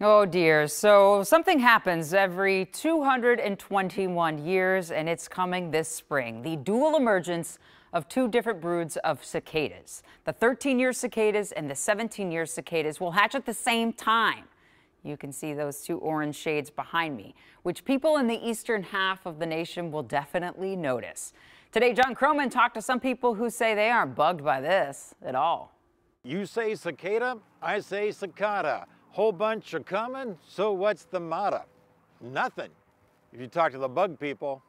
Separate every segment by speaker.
Speaker 1: Oh dear. So something happens every 221 years, and it's coming this spring. The dual emergence of two different broods of cicadas. The 13 year cicadas and the 17 year cicadas will hatch at the same time. You can see those two orange shades behind me, which people in the eastern half of the nation will definitely notice. Today, John Croman talked to some people who say they aren't bugged by this at all.
Speaker 2: You say cicada, I say cicada. Whole bunch are coming, so what's the matter? Nothing. If you talk to the bug people.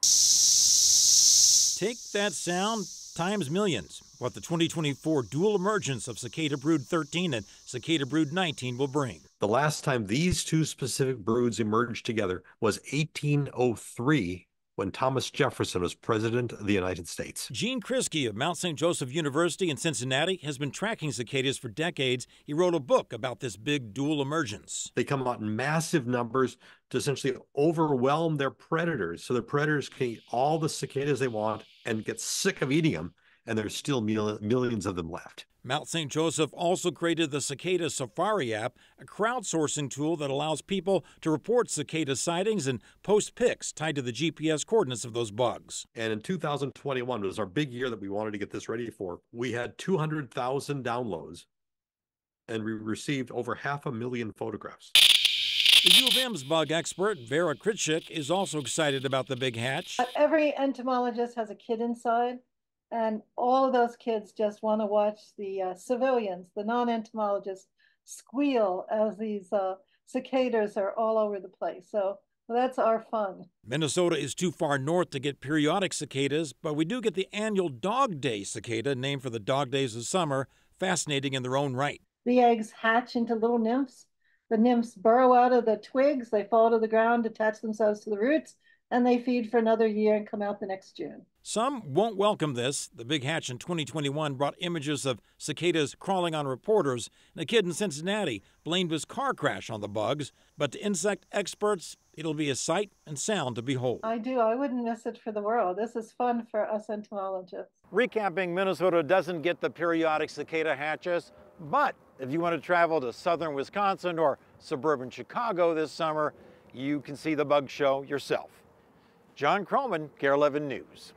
Speaker 3: Take that sound times millions. What the 2024 dual emergence of Cicada Brood 13 and Cicada Brood 19 will bring.
Speaker 4: The last time these two specific broods emerged together was 1803 when Thomas Jefferson was President of the United States.
Speaker 3: Gene Kritsky of Mount St. Joseph University in Cincinnati has been tracking cicadas for decades. He wrote a book about this big dual emergence.
Speaker 4: They come out in massive numbers to essentially overwhelm their predators. So the predators can eat all the cicadas they want and get sick of eating them, and there's still millions of them left.
Speaker 3: Mount St. Joseph also created the Cicada Safari app, a crowdsourcing tool that allows people to report cicada sightings and post pics tied to the GPS coordinates of those bugs.
Speaker 4: And in 2021 was our big year that we wanted to get this ready for. We had 200,000 downloads and we received over half a million photographs.
Speaker 3: The U of M's bug expert, Vera Krischik, is also excited about the big hatch.
Speaker 5: Every entomologist has a kid inside and all those kids just want to watch the uh, civilians, the non-entomologists, squeal as these uh, cicadas are all over the place. So that's our fun.
Speaker 3: Minnesota is too far north to get periodic cicadas, but we do get the annual Dog Day cicada, named for the dog days of summer, fascinating in their own right.
Speaker 5: The eggs hatch into little nymphs. The nymphs burrow out of the twigs, they fall to the ground, attach themselves to the roots, and they feed for another year and come out the next June.
Speaker 3: Some won't welcome this. The big hatch in 2021 brought images of cicadas crawling on reporters, and a kid in Cincinnati blamed his car crash on the bugs. But to insect experts, it'll be a sight and sound to behold.
Speaker 5: I do. I wouldn't miss it for the world. This is fun for us entomologists.
Speaker 2: Recapping, Minnesota doesn't get the periodic cicada hatches, but if you want to travel to southern Wisconsin or suburban Chicago this summer, you can see the bug show yourself. John Croman, KARE 11 News.